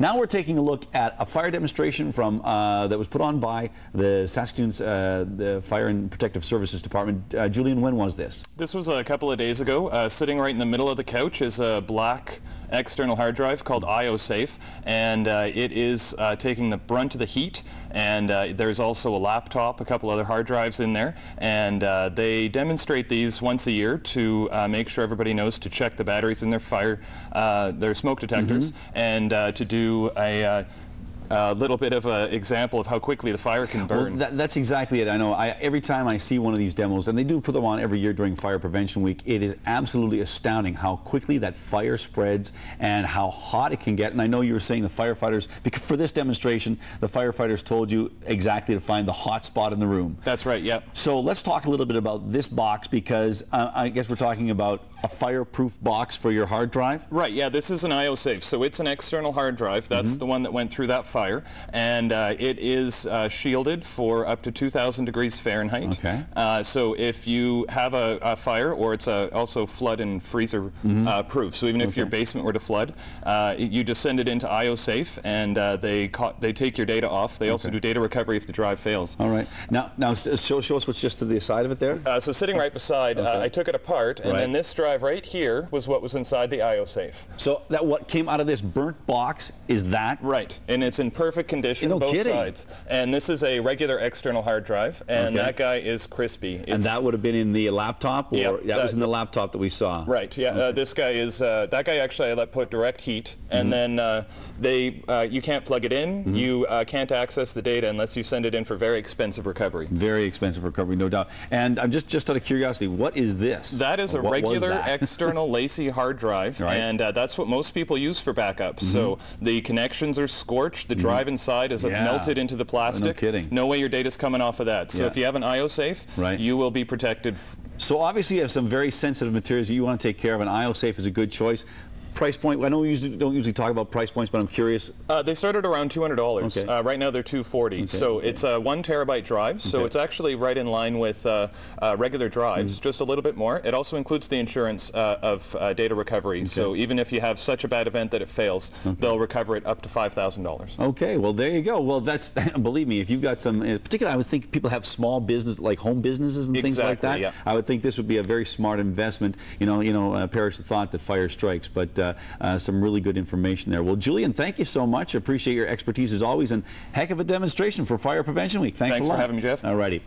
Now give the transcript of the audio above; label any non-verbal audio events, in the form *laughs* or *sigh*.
Now we're taking a look at a fire demonstration from uh, that was put on by the Saskatoon's uh, the Fire and Protective Services Department. Uh, Julian, when was this? This was a couple of days ago. Uh, sitting right in the middle of the couch is a black external hard drive called IOSafe, and uh, it is uh, taking the brunt of the heat. And uh, there's also a laptop, a couple other hard drives in there, and uh, they demonstrate these once a year to uh, make sure everybody knows to check the batteries in their fire, uh, their smoke detectors, and to do a a little bit of an example of how quickly the fire can burn. Well, that, that's exactly it. I know. I, every time I see one of these demos, and they do put them on every year during Fire Prevention Week, it is absolutely astounding how quickly that fire spreads and how hot it can get. And I know you were saying the firefighters, because for this demonstration, the firefighters told you exactly to find the hot spot in the room. That's right. Yep. So let's talk a little bit about this box because uh, I guess we're talking about a fireproof box for your hard drive. Right. Yeah. This is an IOSafe, so it's an external hard drive. That's mm -hmm. the one that went through that fire, and uh, it is uh, shielded for up to 2,000 degrees Fahrenheit. Okay. Uh, so if you have a, a fire, or it's a, also flood and freezer mm -hmm. proof. So even if your basement were to flood, uh, you just send it into IOSafe, and they they take your data off. They okay. also do data recovery if the drive fails. All right. Now, now show, show us what's just to the side of it there. so sitting right beside, okay. I took it apart, and right. then this drive right here was what was inside the IOSafe. So that what came out of this burnt box is that? Right, and it's in perfect condition no both kidding. sides. And this is a regular external hard drive, and okay. that guy is crispy. It's and that would have been in the laptop, or yep, that, that, was in the laptop that we saw. Right. Yeah. Uh, okay. Uh, this guy is uh, that guy actually I let put direct heat, and mm -hmm. then uh, they uh, you can't plug it in. Mm -hmm. You uh, can't access the data unless you send it in for very expensive recovery. Very expensive recovery, no doubt. And I'm just just out of curiosity, what is this? That is a regular *laughs* external LaCie hard drive, right. and that's what most people use for backups. Mm -hmm. So the connections are scorched. The drive inside is yeah. melted into the plastic. No kidding. No way your data's coming off of that. So yeah. if you have an IOSafe, right. you will be protected. So obviously you have some very sensitive materials that you want to take care of. An IOSafe is a good choice price point? I know usually don't usually talk about price points, but I'm curious. Uh, they started around $200. Okay. Uh, right now they're 240. Okay. So okay. it's a one terabyte drive. So it's actually right in line with uh, uh regular drives, mm. just a little bit more. It also includes the insurance uh, of uh, data recovery. So even if you have such a bad event that it fails, they'll recover it up to $5,000. Okay. Well, there you go. Well, that's *laughs* believe me, if you've got some, particularly, I would think people have small business like home businesses and exactly, things like that. Yeah. I would think this would be a very smart investment. You know, you know, perish the thought that fire strikes, but Uh, uh, some really good information there. Well, Julian, thank you so much. Appreciate your expertise as always, and heck of a demonstration for Fire Prevention Week. Thanks, Thanks a lot. for having me, Jeff. All righty.